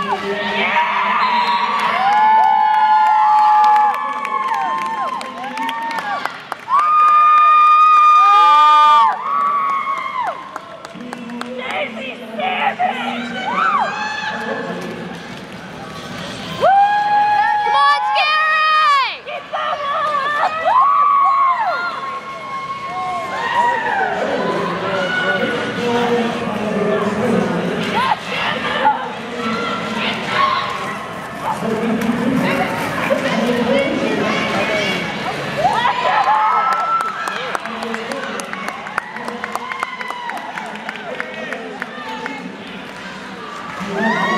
Yeah. Yeah.